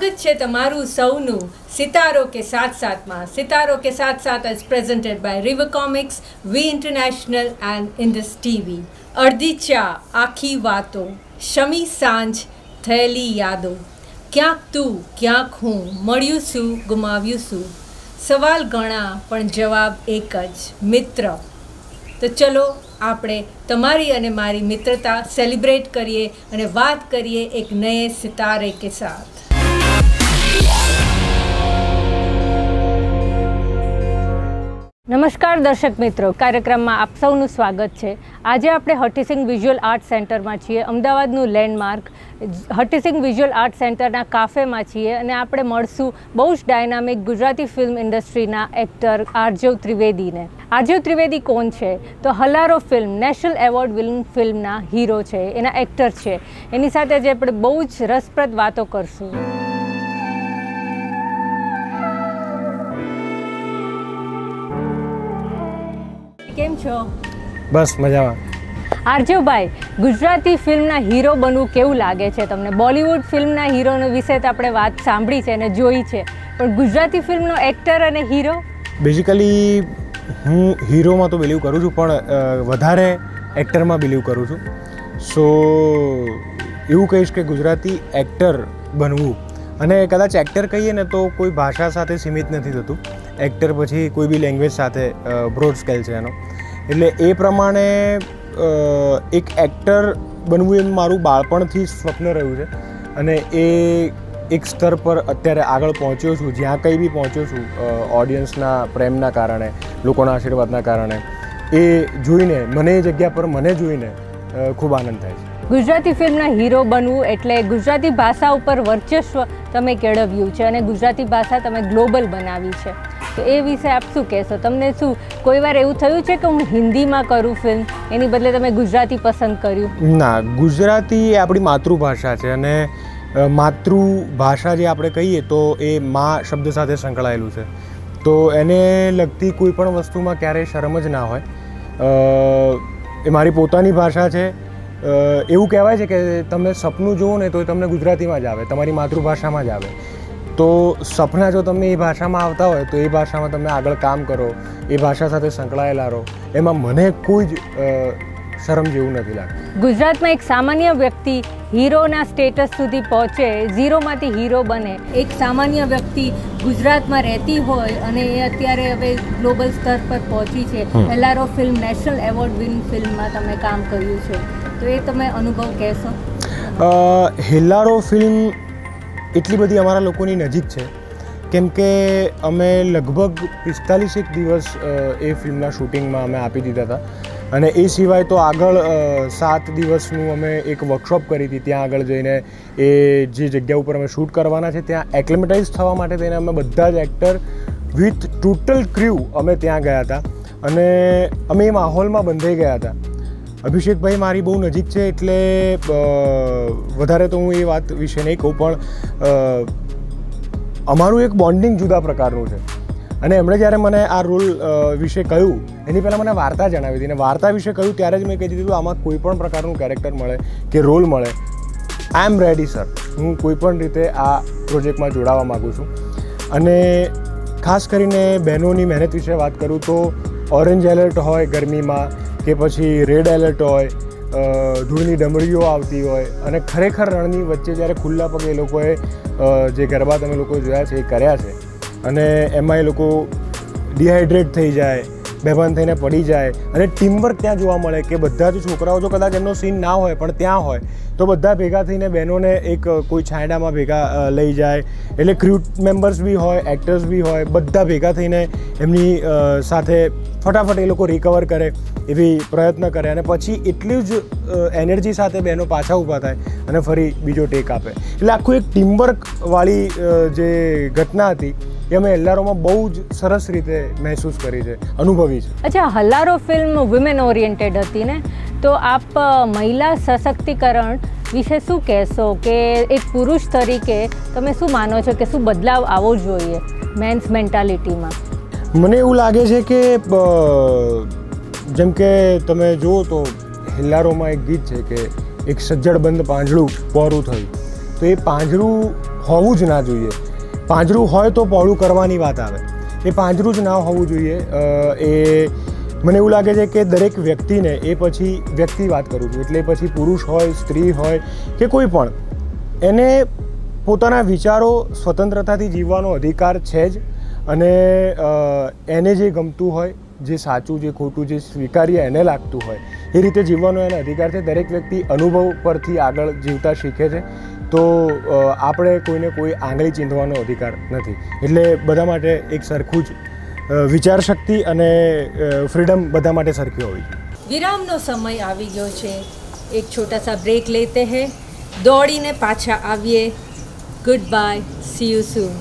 સ્વાગત છે તમારું સૌનું સિતારો કે સાથ સાથમાં. Sitaro ke Saath Saath is presented by River Comics V International and Indus TV અડધી ચા, આખી વાતો, શમી સાંજ, થયેલી યાદો. ક્યાંક તું, ક્યાંક હું મળ્યું શું ગુમાવ્યું શું સવાલ ઘણા પણ જવાબ એક જ, મિત્ર. તો ચલો આપણે તમારી અને મારી મિત્રતા સેલિબ્રેટ કરીએ અને વાત કરીએ એક નયે સિતારે કે સાથ. નમસ્કાર દર્શક મિત્રો, કાર્યક્રમમાં આપ સૌનું સ્વાગત છે. આજે આપણે હટીસિંગ વિઝ્યુઅલ આર્ટ સેન્ટરમાં છીએ. અમદાવાદનું લેન્ડમાર્ક હટીસિંગ વિઝ્યુઅલ આર્ટ સેન્ટરના કાફેમાં છીએ અને આપણે મળશું બહુ જ ડાયનામિક ગુજરાતી ફિલ્મ ઇન્ડસ્ટ્રીના એક્ટર આરજવ ત્રિવેદીને. આરજવ ત્રિવેદી કોણ છે? તો Hellaro film national award winning ફિલ્મના હીરો છે. એના એક્ટર છે. એની સાથે જે આપણે બહુ જ રસપ્રદ વાતો કરશું. છો? બસ મજામાં. આરજુભાઈ ગુજરાતી ફિલ્મના હીરો બનવું કેવું લાગે છે તમને? બોલિવૂડ ફિલ્મના હીરોનો વિશે તો આપણે વાત સાંભળી છે અને જોઈ છે. પણ ગુજરાતી ફિલ્મનો એક્ટર અને હીરો? બેઝિકલી હું હીરોમાં તો બિલીવ કરું છું પણ વધારે એક્ટરમાં બિલીવ કરું છું. સો એવું કહીશ કે ગુજરાતી એક્ટર બનવું. અને કદાચ એક્ટર કહીએ ને તો કોઈ ભાષા સાથે સીમિત નથી થતું. એક્ટર પછી કોઈ બી લેંગ્વેજ સાથે બ્રોડ સ્કેલ છે એનો. એટલે એ પ્રમાણે એક એક્ટર બનવું એ મારું બાળપણથી સ્વપ્ન રહ્યું છે. અને એ એક સ્તર પર અત્યારે આગળ પહોંચ્યો છું, જ્યાં કંઈ બી પહોંચ્યો છું ઓડિયન્સના પ્રેમના કારણે, લોકોના આશીર્વાદના કારણે, એ જોઈને, મને એ જગ્યા પર મને જોઈને ખૂબ આનંદ થાય છે. ગુજરાતી ફિલ્મના હીરો બનવું એટલે ગુજરાતી ભાષા ઉપર વર્ચસ્વ તમે કેળવ્યું છે અને ગુજરાતી ભાષા તમે ગ્લોબલ બનાવી છે. તો એ વિશે આપ શું કહેશો? તમને શું, કોઈ વાર એવું થયું છે કે હું હિન્દીમાં કરું ફિલ્મ એની બદલે તમે ગુજરાતી પસંદ કર્યું? ના, ગુજરાતી એ આપણી માતૃભાષા છે અને માતૃભાષા જે આપણે કહીએ તો એ મા શબ્દ સાથે સંકળાયેલું છે. તો એને લગતી કોઈ પણ વસ્તુમાં ક્યારેય શરમ જ ના હોય. એ મારી પોતાની ભાષા છે. એવું કહેવાય છે કે તમે સપનું જુઓ ને તો એ તમને ગુજરાતીમાં જ આવે, તમારી માતૃભાષામાં જ આવે. તો સપના જો તમને એ ભાષામાં આવતા હોય તો એ ભાષામાં તમે આગળ કામ કરો એ ભાષા સાથે સંકળાયેલા રહો. એમાં મને કોઈ જ શરમ જેવું નથી લાગતું. ગુજરાતમાં એક સામાન્ય વ્યક્તિ હીરોના સ્ટેટસ સુધી પહોંચે ઝીરોમાંથી હીરો બને. એક સામાન્ય વ્યક્તિ ગુજરાતમાં રહેતી હોય અને એ અત્યારે હવે ગ્લોબલ સ્તર પર પહોંચી છે. Hellaro film national award win ફિલ્મમાં તમે કામ કર્યું છે. તો એ તમે અનુભવ કહેશો? હેલારો ફિલ્મ એટલી બધી અમારા લોકોની નજીક છે. કેમ કે અમે લગભગ પિસ્તાલીસેક દિવસ એ ફિલ્મના શૂટિંગમાં અમે આપી દીધા હતા. અને એ સિવાય તો આગળ સાત દિવસનું અમે એક વર્કશોપ કરી હતી. ત્યાં આગળ જઈને એ જે જગ્યા ઉપર અમે શૂટ કરવાના છે, ત્યાં એક્લેમેટાઇઝ થવા માટે તેને અમે બધા જ એક્ટર વિથ ટોટલ ક્રૂ અમે ત્યાં ગયા હતા. અને અમે એ માહોલમાં બંધાઈ ગયા હતા. અભિષેકભાઈ મારી બહુ નજીક છે એટલે વધારે તો હું એ વાત વિશે નહીં કહું, પણ અમારું એક બોન્ડિંગ જુદા પ્રકારનું છે. અને એમણે જ્યારે મને આ રોલ વિશે કહ્યું, એની પહેલાં મને વાર્તા જણાવી હતી. અને વાર્તા વિશે કહ્યું ત્યારે જ મેં કહી દીધું આમાં કોઈ પણ પ્રકારનું કેરેક્ટર મળે કે રોલ મળે. આઈ એમ રેડી સર હું કોઈ પણ રીતે આ પ્રોજેક્ટમાં જોડાવા માગું છું. અને ખાસ કરીને બહેનોની મહેનત વિશે વાત કરું તો ઓરેન્જ એલર્ટ હોય ગરમીમાં કે પછી રેડ એલર્ટ હોય ધૂળની ડમરીઓ આવતી હોય અને ખરેખર રણની વચ્ચે જ્યારે ખુલ્લા પગે એ લોકોએ જે ગરબા તમે લોકો જોયા છે એ કર્યા છે. અને એમાં એ લોકો ડિહાઇડ્રેટ થઈ જાય બેભાન થઈને પડી જાય. અને ટીમવર્ક ત્યાં જોવા મળે કે બધા જ છોકરાઓ જો કદાચ એમનો સીન ના હોય, પણ ત્યાં હોય, તો બધા ભેગા થઈને બહેનોને એક કોઈ છાંયડામાં ભેગા લઈ જાય. એટલે ક્રૂ મેમ્બર્સ બી હોય એક્ટર્સ બી હોય, બધા ભેગા થઈને એમની સાથે ફટાફટ એ લોકો રિકવર કરે એવી પ્રયત્ન કરે. અને પછી એટલી જ એનર્જી સાથે બહેનો પાછા ઊભા થાય અને ફરી બીજો ટેક આપે. એટલે આખું એક ટીમવર્કવાળી જે ઘટના હતી એ અમે હલ્લારોમાં બહુ જ સરસ રીતે મહેસૂસ કરી છે અનુભવી છે. અચ્છા હલ્લારો ફિલ્મ વુમેન ઓરિએન્ટેડ હતી ને? તો આપ મહિલા સશક્તિકરણ વિશે શું કહેશો કે એક પુરુષ તરીકે તમે શું માનો છો કે શું બદલાવ આવવો જોઈએ મેન્સ મેન્ટાલિટીમાં મને એવું લાગે છે કે જેમ કે તમે જુઓ તો હિલ્લારોમાં એક ગીત છે કે એક સજ્જડ બંધ પાંજરું પહોરું થયું. તો એ પાંજરું હોવું જ ના જોઈએ. પાંજરું હોય તો પહોળું કરવાની વાત આવે. એ પાંજરું જ ના હોવું જોઈએ. એ મને એવું લાગે છે કે દરેક વ્યક્તિને એ પછી વ્યક્તિ વાત કરું છું એટલે પછી પુરુષ હોય, સ્ત્રી હોય કે કોઈ પણ, એને પોતાના વિચારો સ્વતંત્રતાથી જીવવાનો અધિકાર છે જ. અને એને જે ગમતું હોય, જે સાચું, જે ખોટું, જે સ્વીકાર્ય એને લાગતું હોય, એ રીતે જીવવાનો એને અધિકાર છે. દરેક વ્યક્તિ અનુભવ પરથી આગળ જીવતા શીખે છે. તો આપણે કોઈને કોઈ આંગળી ચીંધવાનો અધિકાર નથી. એટલે બધા માટે એક સરખું જ વિચાર શક્તિ અને ફ્રીડમ બધા માટે સરખી હોવી વિરામનો સમય આવી ગયો છે. એક છોટા સા બ્રેક લેતે હૈ. દોડીને પાછા આવીએ. Good bye see you soon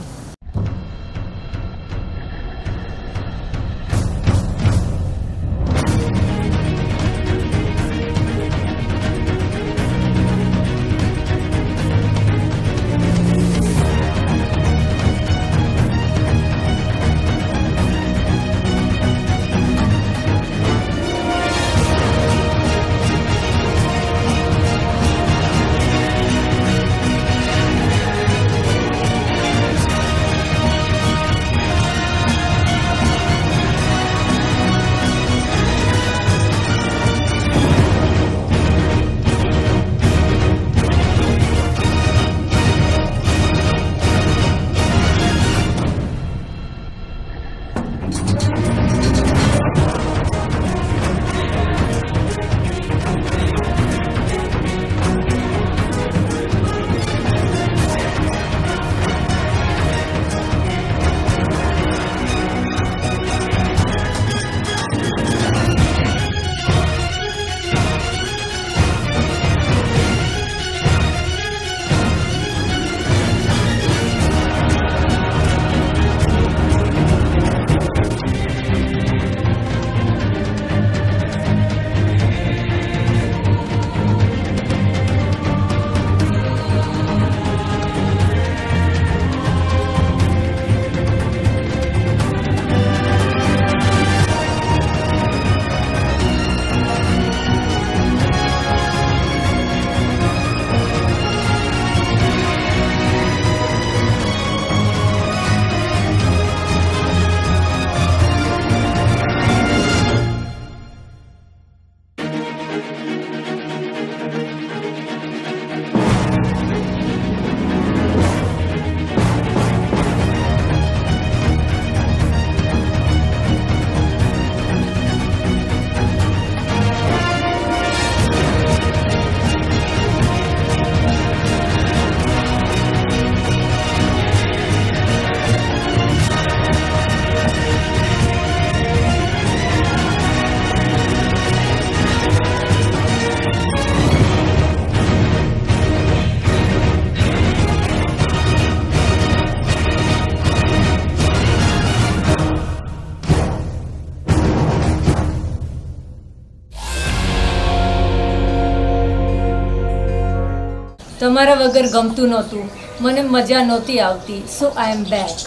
તમારા વગર ગમતું નહોતું. મને મજા નહોતી આવતી. So I am back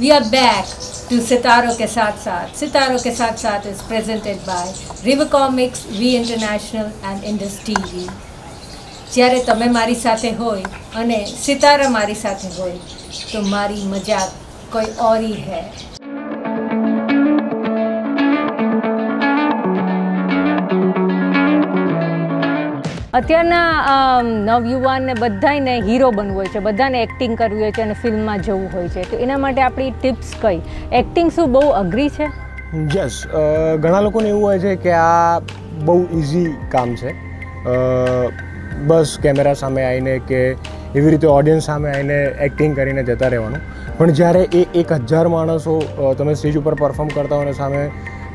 we are back to Sitaro ke Saath Saath Sitaro ke Saath Saath is presented by River Comics V International and Indus TV જ્યારે તમે મારી સાથે હોય અને સિતારા મારી સાથે હોય, તો મારી મજાક કોઈ ઓરી હૈ. અત્યારના નવયુવાનને બધાને હીરો બનવું હોય છે, બધાને એક્ટિંગ કરવી હોય છે અને ફિલ્મમાં જવું હોય છે. તો એના માટે આપણી ટિપ્સ કઈ? એક્ટિંગ શું બહુ અઘરી છે? યસ ઘણા લોકોને એવું હોય છે કે આ બહુ ઇઝી કામ છે. બસ કેમેરા સામે આવીને કે એવી રીતે ઓડિયન્સ સામે આવીને એક્ટિંગ કરીને જતા રહેવાનું. પણ જ્યારે એ એક હજાર માણસો તમે સ્ટેજ ઉપર પરફોર્મ કરતા હોય સામે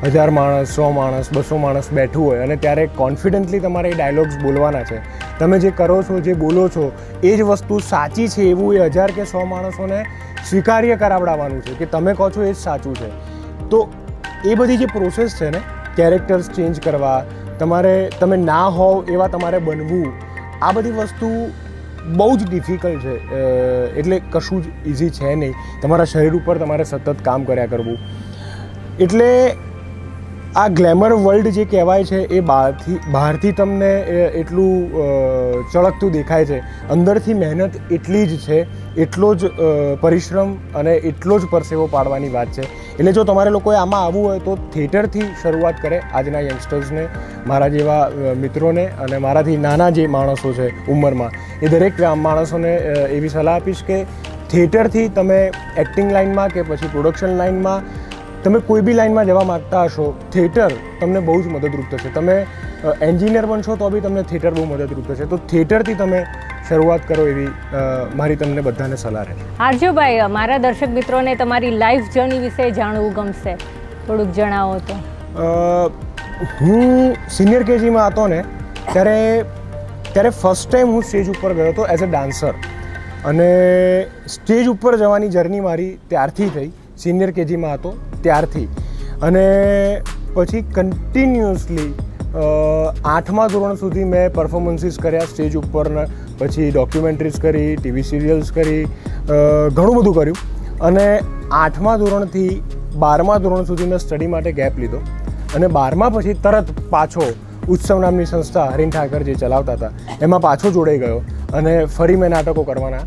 હજાર માણસ, સો માણસ, બસો માણસ બેઠું હોય અને ત્યારે કોન્ફિડન્ટલી તમારે એ ડાયલોગ્સ બોલવાના છે. તમે જે કરો છો, જે બોલો છો, એ જ વસ્તુ સાચી છે એવું એ હજાર કે સો માણસોને સ્વીકાર્ય કરાવડાવવાનું છે કે તમે કહો છો એ જ સાચું છે. તો એ બધી જે પ્રોસેસ છે ને કેરેક્ટર્સ ચેન્જ કરવા, તમારે, તમે ના હોવ એવા તમારે બનવું, આ બધી વસ્તુ બહુ જ ડિફિકલ્ટ છે. એટલે કશું જ ઇઝી છે નહીં. તમારા શરીર ઉપર તમારે સતત કામ કર્યા કરવું. એટલે આ ગ્લેમર વર્લ્ડ જે કહેવાય છે, એ બહારથી બહારથી તમને એટલું ચળકતું દેખાય છે. અંદરથી મહેનત એટલી જ છે, એટલો જ પરિશ્રમ અને એટલો જ પરસેવો પાડવાની વાત છે. એટલે જો તમારે લોકોએ આમાં આવવું હોય તો થિયેટરથી શરૂઆત કરે આજના યંગસ્ટર્સને મારા જેવા મિત્રોને અને મારાથી નાના જે માણસો છે ઉંમરમાં. એ દરેક માણસોને એવી સલાહ આપીશ કે થિયેટરથી તમે એક્ટિંગ લાઇનમાં કે પછી પ્રોડક્શન લાઇનમાં તમે કોઈ બી લાઇનમાં જવા માગતા હશો થિયેટર તમને બહુ જ મદદરૂપ થશે. તમે એન્જિનિયર બનશો તો બી તમને થિયેટર બહુ મદદરૂપ થશે. તો થિયેટરથી તમે શરૂઆત કરો એવી મારી તમને બધાને સલાહ રહે. આરજુભાઈ મારા દર્શક મિત્રોને તમારી લાઈફ જર્ની વિશે જાણવું ગમશે. થોડુંક જણાવો તો. હું સિનિયર કેજીમાં હતો ને ત્યારે ત્યારે ફર્સ્ટ ટાઈમ હું સ્ટેજ ઉપર ગયો હતો એઝ અ ડાન્સર અને સ્ટેજ ઉપર જવાની જર્ની મારી ત્યારથી થઈ. સિનિયર કેજીમાં હતો ત્યારથી. અને પછી કન્ટિન્યુઅસલી આઠમા ધોરણ સુધી મેં પરફોર્મન્સીસ કર્યા સ્ટેજ ઉપરના પછી ડોક્યુમેન્ટરીઝ કરી ટીવી સિરિયલ્સ કરી ઘણું બધું કર્યું. અને આઠમા ધોરણથી બારમા ધોરણ સુધી મેં સ્ટડી માટે ગેપ લીધો. અને બારમા પછી તરત પાછો ઉત્સવ નામની સંસ્થા હરીન ઠાકર જે ચલાવતા હતા. એમાં પાછો જોડાઈ ગયો અને ફરી મેં નાટકો કરવાના.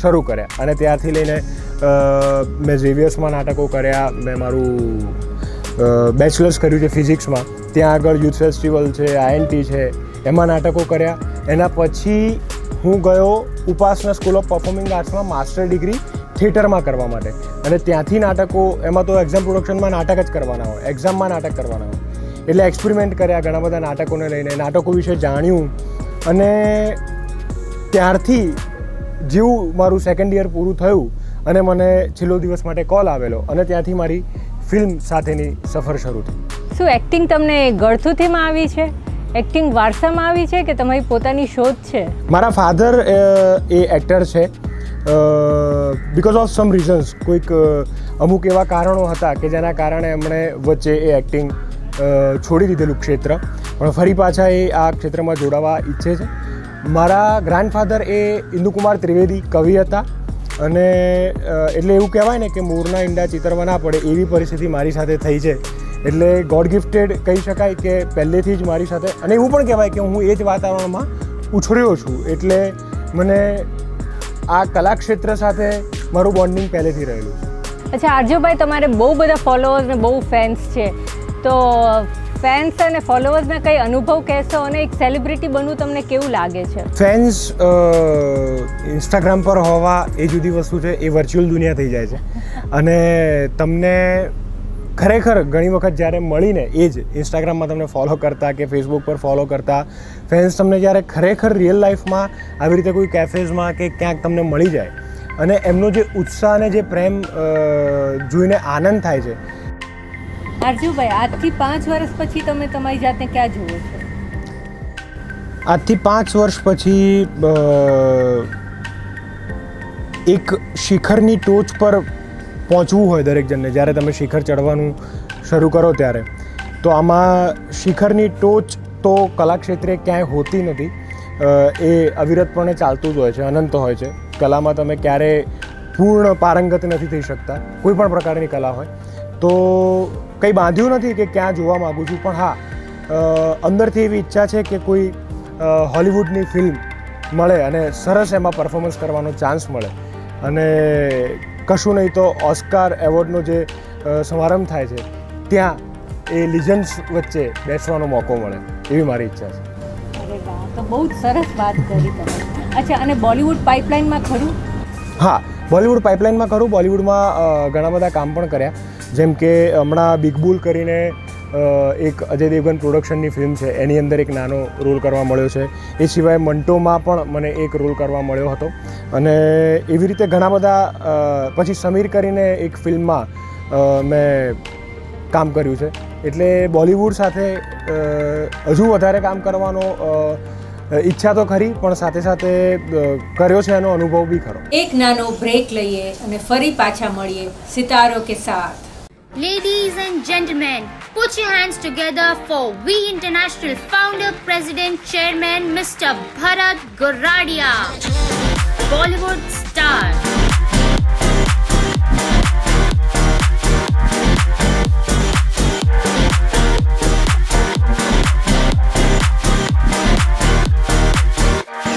શરૂ કર્યા. અને ત્યારથી લઈને મેં ઝેવિયર્સમાં નાટકો કર્યા, મેં મારું બેચલર્સ કર્યું છે ફિઝિક્સમાં ત્યાં આગળ યુથ ફેસ્ટિવલ છે આઈએનટી છે, એમાં નાટકો કર્યા. એના પછી હું ગયો ઉપાસના સ્કૂલ ઓફ પરફોર્મિંગ આર્ટ્સમાં માસ્ટર ડિગ્રી થિયેટરમાં કરવા માટે. અને ત્યાંથી નાટકો, એમાં તો એક્ઝામ પ્રોડક્શનમાં નાટક જ કરવાના હોય. એક્ઝામમાં નાટક કરવાના હોય. એટલે એક્સપેરિમેન્ટ કર્યા ઘણા બધા નાટકોને લઈને, નાટકો વિશે જાણ્યું. અને ત્યારથી જેવું મારું સેકન્ડ યર પૂરું થયું અને મને છેલ્લો દિવસ માટે કોલ આવેલો અને ત્યાંથી મારી ફિલ્મ સાથેની સફર શરૂ થઈ. શું એક્ટિંગ તમને ગળથુથીમાં આવી છે? એક્ટિંગ વારસામાં આવી છે કે તમારી પોતાની શોધ છે? મારા ફાધર એ એક્ટર છે. બિકોઝ ઓફ સમ રીઝન્સ કોઈક અમુક એવા કારણો હતા કે જેના કારણે એમણે વચ્ચે એ એક્ટિંગ છોડી દીધેલું ક્ષેત્ર. પણ ફરી પાછા એ આ ક્ષેત્રમાં જોડાવા ઈચ્છે છે. મારા ગ્રાન્ડફાધર એ ઇન્દુકુમાર ત્રિવેદી કવિ હતા અને એટલે એવું કહેવાય ને કે મોરના ઈંડા ચિતરવા ના પડે એવી પરિસ્થિતિ મારી સાથે થઈ છે. એટલે ગોડ ગિફ્ટેડ કહી શકાય કે પહેલેથી જ મારી સાથે, અને એવું પણ કહેવાય કે હું એ જ વાતાવરણમાં ઉછળ્યો છું. એટલે મને આ કલા ક્ષેત્ર સાથે મારું બોન્ડિંગ પહેલેથી રહેલું છે. અચ્છા, આરજુભાઈ, તમારે બહુ બધા ફોલોઅર્સ ને બહુ ફેન્સ છે. તો ફેન્સ અને ફોલોઅર્સના કંઈ અનુભવ કહેશો અને એક સેલિબ્રિટી બનવું તમને કેવું લાગે છે? ફેન્સ ઇન્સ્ટાગ્રામ પર હોવા એ જુદી વસ્તુ છે, એ વર્ચ્યુઅલ દુનિયા થઈ જાય છે. અને તમને ખરેખર ઘણી વખત જ્યારે મળીને એ જ ઇન્સ્ટાગ્રામમાં તમને ફોલો કરતા કે ફેસબુક પર ફોલો કરતા ફેન્સ તમને જ્યારે ખરેખર રિયલ લાઈફમાં આવી રીતે કોઈ કેફેઝમાં કે ક્યાંક તમને મળી જાય, અને એમનો જે ઉત્સાહ અને જે પ્રેમ જોઈને આનંદ થાય છે આરજુભાઈ આજથી પાંચ વર્ષ પછી તમે તમારી જાતને ક્યાં જુઓ છો? આજથી પાંચ વર્ષ પછી એક શિખરની ટોચ પર પહોંચવું હોય દરેક જણને. જ્યારે તમે શિખર ચડવાનું શરૂ કરો ત્યારે. તો આમાં શિખરની ટોચ તો કલાક્ષેત્રે ક્યાંય હોતી નથી. એ અવિરતપણે ચાલતું જ હોય છે, અનંત હોય છે. કલામાં તમે ક્યારે પૂર્ણ પારંગત નથી થઈ શકતા. કોઈ પણ પ્રકારની કલા હોય. તો કંઈ બાંધ્યું નથી કે ક્યાં જોવા માગું છું. પણ હા અંદરથી એવી ઈચ્છા છે કે કોઈ હોલિવૂડની ફિલ્મ મળે અને સરસ એમાં પરફોર્મન્સ કરવાનો ચાન્સ મળે. અને કશું નહીં તો ઓસ્કાર એવોર્ડનો જે સમારંભ થાય છે ત્યાં એ લિજન્સ વચ્ચે બેસવાનો મોકો મળે. એવી મારી ઈચ્છા છે. તો બહુ જ સરસ વાત કરી તમે. અચ્છા અને બોલિવૂડ પાઇપલાઇનમાં ખરું? હા બોલિવૂડ પાઇપલાઇનમાં ખરું. બોલિવૂડમાં ઘણા બધા કામ પણ કર્યા. જેમ કે હમણાં બિગ બુલ કરીને એક અજય દેવગન પ્રોડક્શનની ફિલ્મ છે, એની અંદર એક નાનો રોલ કરવા મળ્યો છે. એ સિવાય મંટોમાં પણ મને એક રોલ કરવા મળ્યો હતો. અને એવી રીતે ઘણા બધા પછી સમીર કરીને એક ફિલ્મમાં મેં કામ કર્યું છે. એટલે બોલિવૂડ સાથે હજુ વધારે કામ કરવાનો ઈચ્છા તો ખરી, પણ સાથે સાથે કર્યો છે એનો અનુભવ બી ખરો. એક નાનો બ્રેક લઈએ અને ફરી પાછા મળીએ સિતારો કે સાથ. Ladies and gentlemen, put your hands together for We International founder, president, chairman, Mr. Bharat Goradia, Bollywood star.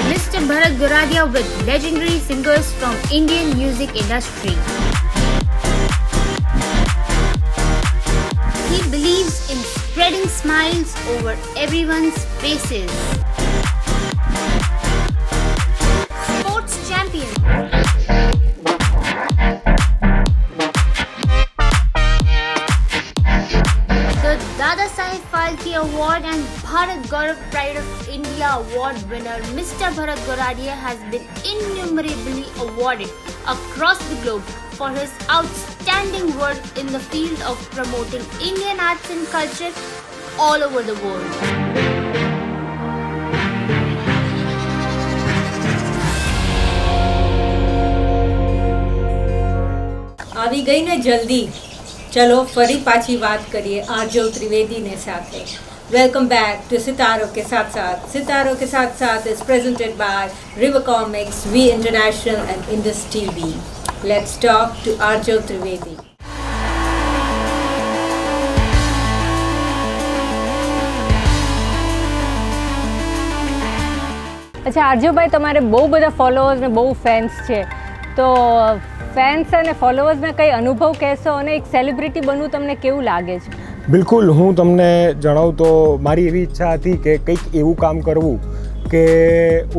Mr. Bharat Goradia with legendary singers from Indian music industry. Spreading smiles over everyone's faces. Sports champion. The Dada Saheb Phalke Award and Bharat Gaurav Pride of India Award winner Mr. Bharat Goradia has been innumerably awarded across the globe for his outstanding work in the field of promoting Indian arts and culture all over the world. આવી ગઈ ને જલ્દી ચલો ફરી પાછી વાત કરીએ આરજવ ત્રિવેદીને સાથે વેલકમ બેક ટુ સિતારો કે સાથ સાથ Sitaro ke Saath Saath is presented by River Comics V International and Indus TV let's talk to Aarjav Trivedi અચ્છા આરજુભાઈ તમારે બહુ બધા ફોલોઅર્સ ને બહુ ફેન્સ છે. તો ફેન્સ અને ફોલોઅર્સને કંઈ અનુભવ કહેશો અને એક સેલિબ્રિટી બનવું તમને કેવું લાગે છે? બિલકુલ, હું તમને જણાવું તો મારી એવી ઈચ્છા હતી કે કંઈક એવું કામ કરવું કે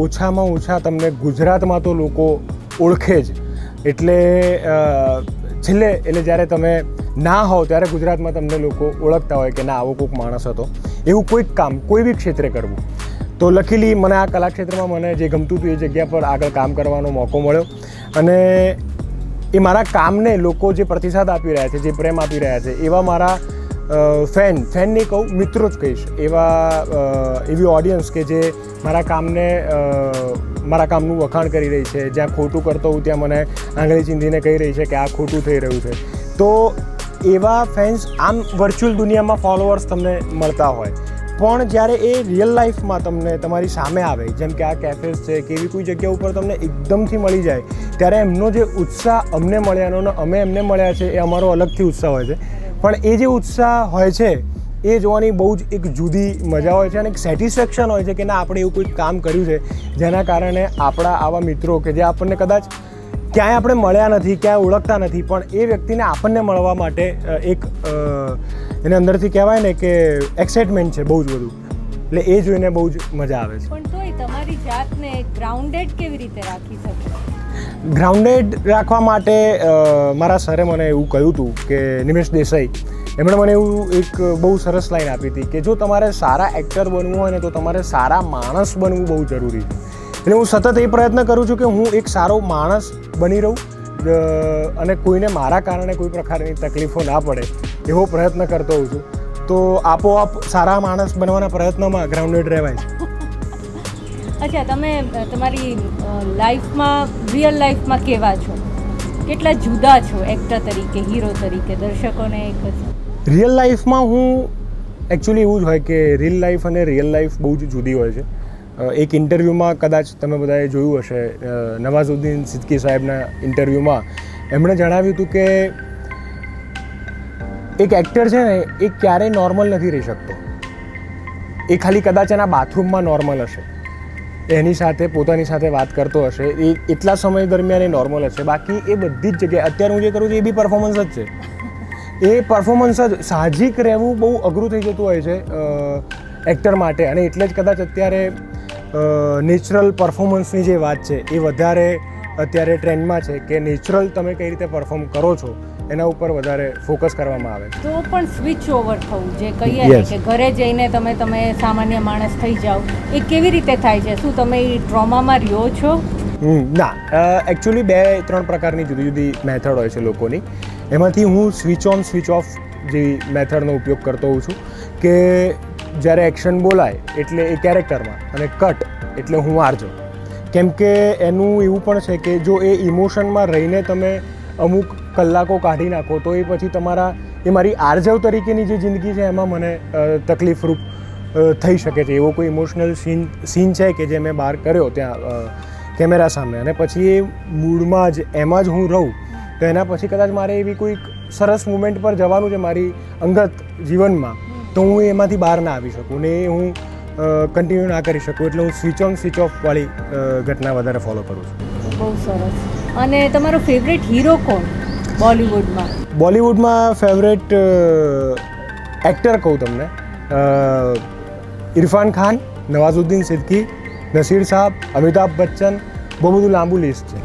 ઓછામાં ઓછા તમને ગુજરાતમાં તો લોકો ઓળખે જ. એટલે છેલ્લે, એટલે જ્યારે તમે ના હોવ ત્યારે ગુજરાતમાં તમને લોકો ઓળખતા હોય કે ના, આવો કોઈક માણસ હતો. એવું કોઈક કામ, કોઈ બી ક્ષેત્રે કરવું. તો લકીલી મને આ કલાક્ષેત્રમાં મને જે ગમતું હતું એ જગ્યા પર આગળ કામ કરવાનો મોકો મળ્યો. અને એ મારા કામને લોકો જે પ્રતિસાદ આપી રહ્યા છે, જે પ્રેમ આપી રહ્યા છે, એવા મારા ફેન ફેન નહીં કહું, મિત્રો જ કહીશ. એવા એવી ઓડિયન્સ કે જે મારા કામને મારા કામનું વખાણ કરી રહી છે. જ્યાં ખોટું કરતો હોઉં ત્યાં મને આંગળી ચીંધીને કહી રહી છે કે આ ખોટું થઈ રહ્યું છે. તો એવા ફેન્સ આમ વર્ચ્યુઅલ દુનિયામાં ફોલોઅર્સ તમને મળતા હોય. પણ જ્યારે એ રિયલ લાઈફમાં તમને તમારી સામે આવે, જેમ કે આ કેફેસ છે કે એવી કોઈ જગ્યા ઉપર તમને એકદમથી મળી જાય, ત્યારે એમનો જે ઉત્સાહ અમને મળ્યાનો અને અમે એમને મળ્યા છે, એ અમારો અલગથી ઉત્સાહ હોય છે. પણ એ જે ઉત્સાહ હોય છે, એ જોવાની બહુ જ એક જુદી મજા હોય છે અને એક સેટિસ્ફેક્શન હોય છે કે ના, આપણે એવું કોઈ કામ કર્યું છે, જેના કારણે આપણા આવા મિત્રો કે જે આપણને કદાચ ક્યાંય આપણે મળ્યા નથી, ક્યાંય ઓળખતા નથી, પણ એ વ્યક્તિને આપણને મળવા માટે એક એને અંદરથી કહેવાય ને કે એક્સાઇટમેન્ટ છે બહુ જ બધું. એટલે એ જોઈને બહુ જ મજા આવે છે. પણ તોય તમારી જાતને ગ્રાઉન્ડેડ કેવી રીતે રાખી શકો? ગ્રાઉન્ડેડ રાખવા માટે મારા સરે મને એવું કહ્યું હતું કે નિમેશ દેસાઈ એમણે મને એવું એક બહુ સરસ લાઈન આપી હતી કે જો તમારે સારા એક્ટર બનવું હોય ને તો તમારે સારા માણસ બનવું બહુ જરૂરી છે. એટલે હું સતત એ પ્રયત્ન કરું છું કે હું એક સારો માણસ બની રહું અને કોઈને મારા કારણે કોઈ પ્રકારની તકલીફો ના પડે. એવો પ્રયત્ન કરતો હોઉં છું. તો આપોઆપ સારા માણસ બનવાના પ્રયત્નમાં ગ્રાઉન્ડેડ રહેવાય છે. અચ્છા તમે તમારી લાઈફમાં રિયલ લાઈફમાં કેવા છો? કેટલા જુદા છો એક્ટર તરીકે હીરો તરીકે દર્શકોને એક રિયલ લાઈફમાં હું એકચ્યુઅલી એવું જ હોય કે રિયલ લાઈફ અને રિયલ લાઈફ બહુ જ જુદી હોય છે. એક ઇન્ટરવ્યૂમાં કદાચ તમે બધાએ જોયું હશે નવાઝુદ્દીન સિદ્દકી સાહેબના ઇન્ટરવ્યૂમાં એમણે જણાવ્યું હતું કે એક એક્ટર છે ને, એ ક્યારેય નોર્મલ નથી રહી શકતો. એ ખાલી કદાચ એના બાથરૂમમાં નોર્મલ હશે. એની સાથે, પોતાની સાથે વાત કરતો હશે. એ એટલા સમય દરમિયાન એ નોર્મલ હશે. બાકી એ બધી જ જગ્યાએ, અત્યારે હું જે કરું છું, એ બી પરફોર્મન્સ જ છે. એ પરફોર્મન્સ જ સાહજિક રહેવું બહુ અઘરું થઈ જતું હોય છે એક્ટર માટે. અને એટલે જ કદાચ અત્યારે નેચરલ પરફોર્મન્સની જે વાત છે, એ વધારે અત્યારે ટ્રેન્ડમાં છે કે નેચરલ તમે કઈ રીતે પરફોર્મ કરો છો એના ઉપર વધારે ફોકસ કરવામાં આવે છે. તો પણ સ્વિચ ઓવર થવું જે કહીએ કે ઘરે જઈને તમે તમે સામાન્ય માણસ થઈ જાઓ. એ કેવી રીતે થાય છે? શું તમે એ ટ્રોમામાં રહ્યો છો? ના. એકચ્યુઅલી બે ત્રણ પ્રકારની જુદી જુદી મેથડ હોય છે લોકોની. એમાંથી હું સ્વિચ ઓન સ્વિચ ઓફ જેવી મેથડનો ઉપયોગ કરતો હોઉં છું કે જ્યારે એક્શન બોલાય એટલે એ કેરેક્ટરમાં અને કટ એટલે હું આરજો કેમ કે એનું એવું પણ છે કે જો એ ઇમોશનમાં રહીને તમે અમુક કલાકો કાઢી નાખો, તો એ પછી તમારા, એ મારી આરજવ તરીકેની જે જિંદગી છે, એમાં મને તકલીફરૂપ થઈ શકે છે. એવો કોઈ ઇમોશનલ સીન સીન છે કે જે મેં બહાર કર્યો ત્યાં કેમેરા સામે. અને પછી એ મૂડમાં જ, એમાં જ હું રહું, તો એના પછી કદાચ મારે એવી કોઈક સરસ મુમેન્ટ પર જવાનું છે મારી અંગત જીવનમાં, તો હું એમાંથી બહાર ના આવી શકું ને એ હું કન્ટિન્યુ ના કરી શકું. એટલે હું સ્વિચ ઓન સ્વિચ ઓફ વાળી ઘટના વધારે ફોલો કરું છું. બહુ સરસ. અને તમારો ફેવરેટ હીરો કોણ? બોલિવૂડમાં? બોલિવૂડમાં ફેવરેટ એક્ટર કહું તમને. ઇરફાન ખાન નવાઝુદ્દીન સિદ્દીકી નસીર સાહબ અમિતાભ બચ્ચન બહુ બધું લાંબુ લિસ્ટ છે.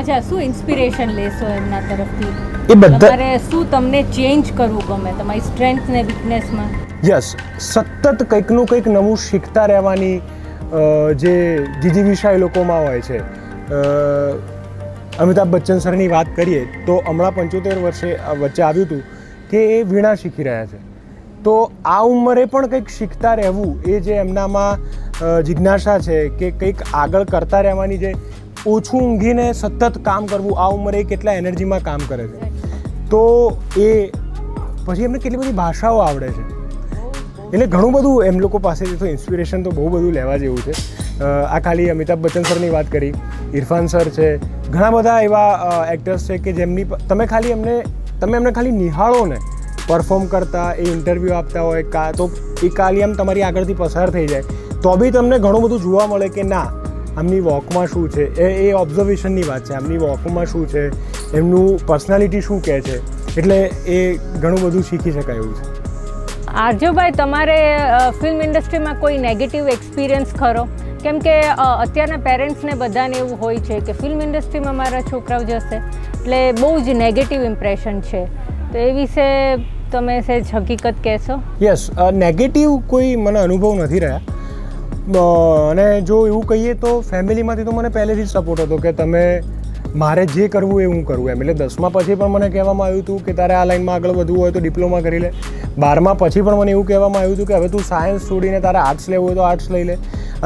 અચ્છા શું ઇન્સ્પિરેશન લેશો એમના તરફથી? એ બધા શું તમને ચેન્જ કરવું ગમે? તમારી સ્ટ્રેન્થ ને વીકનેસમાં યસ સતત કંઈકનું કંઈક નવું શીખતા રહેવાની જે જીજીવિષા એ લોકોમાં હોય છે. અમિતાભ બચ્ચન સરની વાત કરીએ, તો હમણાં પંચોતેર વર્ષે વચ્ચે આવ્યું હતું કે એ વીણા શીખી રહ્યા છે. તો આ ઉંમરે પણ કંઈક શીખતા રહેવું એ જે એમનામાં જિજ્ઞાસા છે કે કંઈક આગળ કરતા રહેવાની જે ઓછું ઊંઘીને સતત કામ કરવું, આ ઉંમરે કેટલા એનર્જીમાં કામ કરે છે. તો એ પછી એમને કેટલી બધી ભાષાઓ આવડે છે. એટલે ઘણું બધું એમ લોકો પાસેથી તો ઇન્સ્પિરેશન તો બહુ બધું લેવા જેવું છે. આ ખાલી અમિતાભ બચ્ચન સરની વાત કરી. ઇરફાન સર છે. ઘણા બધા એવા એક્ટર્સ છે કે જેમની તમે ખાલી એમને, તમે એમને ખાલી નિહાળો ને પરફોર્મ કરતા, એ ઇન્ટરવ્યૂ આપતા હોય, કા, તો એ ખાલી આમ તમારી આગળથી પસાર થઈ જાય. તો બી તમને ઘણું બધું જોવા મળે કે ના, આમની વોકમાં શું છે? એ એ ઓબ્ઝર્વેશનની વાત છે. આમની વોકમાં શું છે? એમનું પર્સનાલિટી શું કહે છે? એટલે એ ઘણું બધું શીખી શકાય એવું છે. આરજુભાઈ, તમારે ફિલ્મ ઇન્ડસ્ટ્રીમાં કોઈ નેગેટિવ એક્સપિરિયન્સ ખરો? કેમ કે અત્યારના પેરેન્ટ્સને બધાને એવું હોય છે કે ફિલ્મ ઇન્ડસ્ટ્રીમાં મારા છોકરાઓ જશે, એટલે બહુ જ નેગેટિવ ઇમ્પ્રેશન છે. તો એ વિશે તમે સહેજ હકીકત કહેશો? યસ નેગેટિવ કોઈ મને અનુભવ નથી રહ્યા. અને જો એવું કહીએ તો ફેમિલીમાંથી તો મને પહેલેથી જ સપોર્ટ હતો કે તમે મારે જે કરવું એ હું કરું એમ. એટલે દસમા પછી પણ મને કહેવામાં આવ્યું હતું કે તારે આ લાઈનમાં આગળ વધવું હોય તો ડિપ્લોમા કરી લે. બારમા પછી પણ મને એવું કહેવામાં આવ્યું હતું કે હવે તું સાયન્સ છોડીને તારે આર્ટ્સ લેવું હોય તો આર્ટ્સ લઈ લે.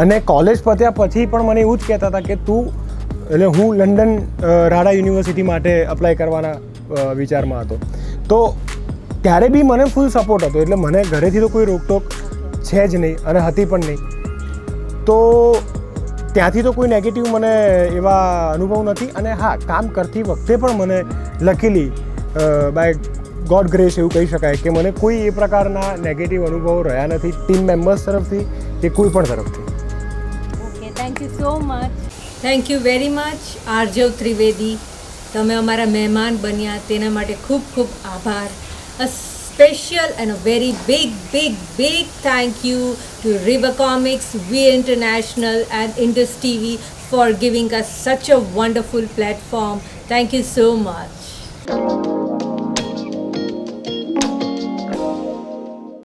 અને કોલેજ પત્યા પછી પણ મને એવું જ કહેતા હતા કે તું, એટલે હું લંડન રાડા યુનિવર્સિટી માટે અપ્લાય કરવાના વિચારમાં હતો. તો ત્યારે બી મને ફૂલ સપોર્ટ હતો, એટલે મને ઘરેથી તો કોઈ રોકટોક છે જ નહીં અને હતી પણ નહીં. તો ત્યાંથી તો કોઈ નેગેટિવ મને એવા અનુભવ નથી અને હા, કામ કરતી વખતે પણ મને લકીલી બાય ગોડ ગ્રેસ એવું કહી શકાય કે મને કોઈ એ પ્રકારના નેગેટિવ અનુભવો રહ્યા નથી. ટીમ મેમ્બર્સ તરફથી કે કોઈ પણ તરફથી. So much thank you very much Aarjav Trivedi તમે અમારા મહેમાન બન્યા, તેના માટે ખૂબ ખૂબ આભાર. A special and a very big big big thank you to River Comics V International and Indus TV for giving us such a wonderful platform thank you so much